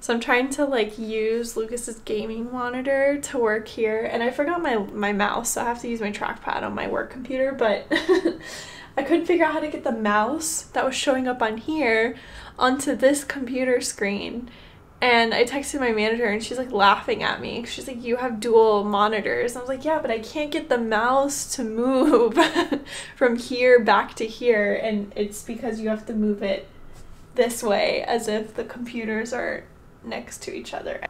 So I'm trying to like use Lucas's gaming monitor to work here and I forgot my my mouse so I have to use my trackpad on my work computer but I couldn't figure out how to get the mouse that was showing up on here onto this computer screen. And I texted my manager and she's like laughing at me. She's like, You have dual monitors. I was like, Yeah, but I can't get the mouse to move from here back to here. And it's because you have to move it this way as if the computers are next to each other.